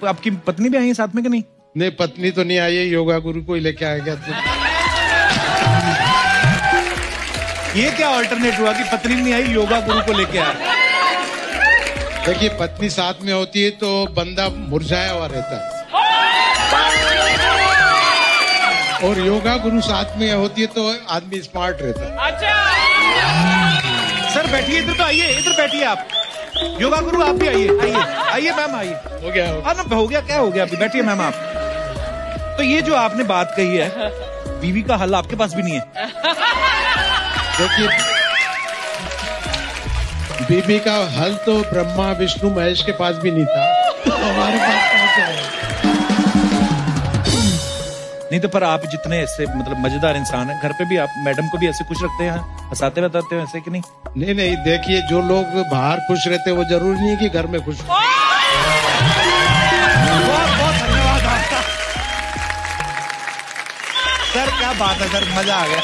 तो आपकी पत्नी भी आई है साथ में कि नहीं? नहीं पत्नी तो नहीं आई है योगा गुरु को ही लेके आएगा तो। ये क्या ऑल्टरनेट हुआ कि पत्नी नहीं आई योगा गुरु को लेके आया देखिए पत्नी साथ में होती है तो बंदा मुरझाया हुआ रहता है। और योगा गुरु साथ में होती है तो आदमी स्मार्ट रहता है। अच्छा सर बैठिए इधर तो आइए इधर बैठिए आप। योगा गुरु आप भी आइए आइए आइए मैम आइए। हो गया हो हाँ ना हो गया क्या हो गया? अभी बैठिए मैम आप। तो ये जो आपने बात कही है बीवी का हल आपके पास भी नहीं है। देखिए बीबी का हल तो ब्रह्मा विष्णु महेश के पास भी नहीं था। हमारे पास कहाँ से है? नहीं तो पर आप जितने ऐसे मतलब मज़ेदार इंसान हैं, घर पे भी आप, मैडम को भी ऐसे खुश रखते हैं, हंसाते बताते हैं ऐसे कि नहीं? नहीं नहीं, देखिए, जो लोग बाहर खुश रहते हैं, वो ज़रूरी नहीं है कि घर में खुश बहुत बहुत धन्यवाद आपका। सर, क्या बात है, सर, मज़ा आ गया।